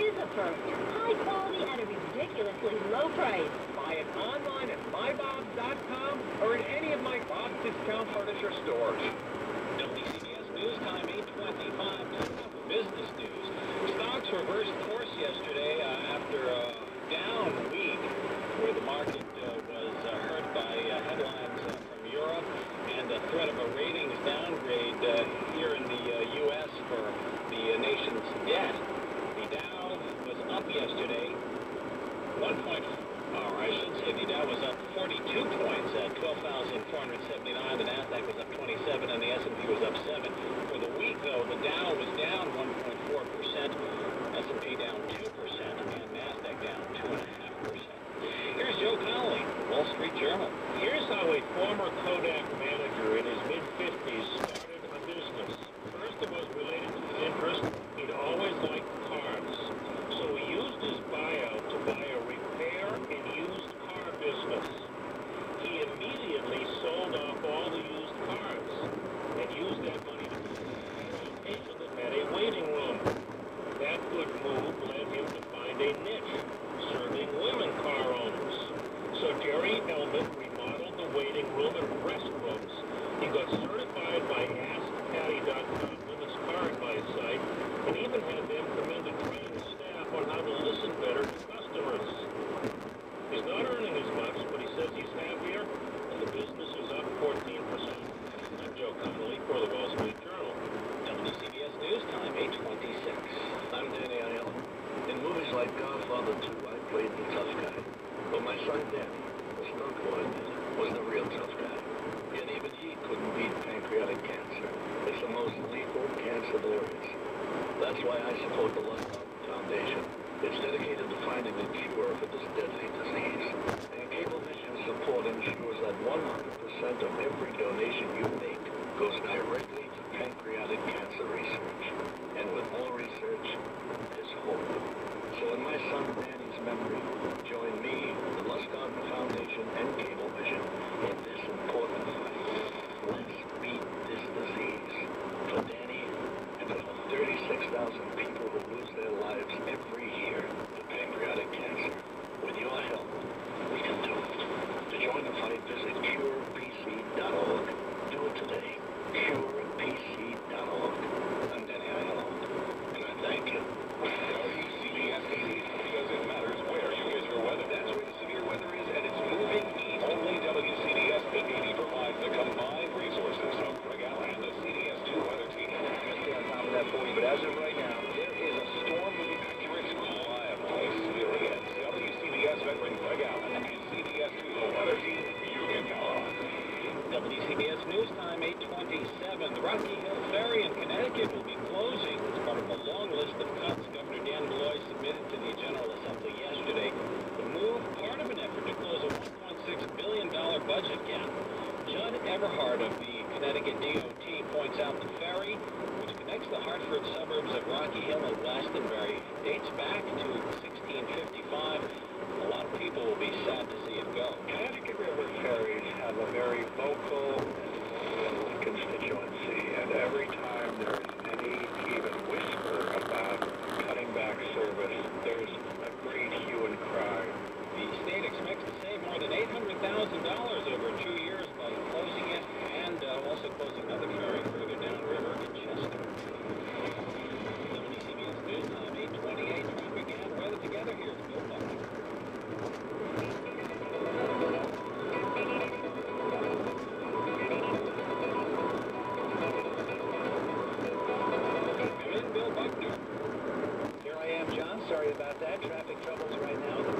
is a first. High quality at a ridiculously low price. Buy it online at mybobs.com or in any of my Bob's Discount Furniture stores. WCBS News Time 825. Business news. Stocks reversed course yesterday uh, after a down week where the market uh, was uh, hurt by uh, headlines uh, from Europe and a threat of a ratings downgrade uh, here in the U.S. for the nation's debt. The Dow was up yesterday. Movies like Godfather 2, I played the tough guy. But my son Danny, the stunt coordinator, was the real tough guy. Yet even he couldn't beat pancreatic cancer. It's the most lethal cancer there is. That's why I support the Love Foundation. It's dedicated to finding a cure for this deadly disease. And Cablevision support ensures that 100% of every donation you make goes directly to pancreatic cancer research. And with more research, there's hope. So in my son Danny's memory, join me, the Lustgarten Foundation, and Cablevision in this important fight. Let's beat this disease. For Danny and for the 36,000 people who lose their lives every year to pancreatic cancer. With your help, we can do it. To join the fight, visit curepc.org. Do it today. curepc.org. I'm Danny Aiello, and I thank you. WCBS 80 because it matters where you get your weather. That's where the severe weather is, and it's moving east. Only WCBS 80 provides the combined resources of Greg Allen and the CBS2 weather team. I'll stay on top of that for you, but as of right now, there is a storm moving Accurate, reliable experience. WCBS veteran Greg Allen and CBS2 weather team you can count on. WCBS News Time, 827. The Rocky Hill Ferry in Connecticut will be closing as part of a long list of cuts Governor Dan Malloy submitted to the General Assembly yesterday. The move, part of an effort to close a $1.6 billion budget gap. Judd Everhart of the Connecticut DOT points out the ferry, which connects the Hartford suburbs of Rocky Hill and Glastonbury, dates back to 1655. A lot of people will be sad to Sorry about that. Traffic troubles right now.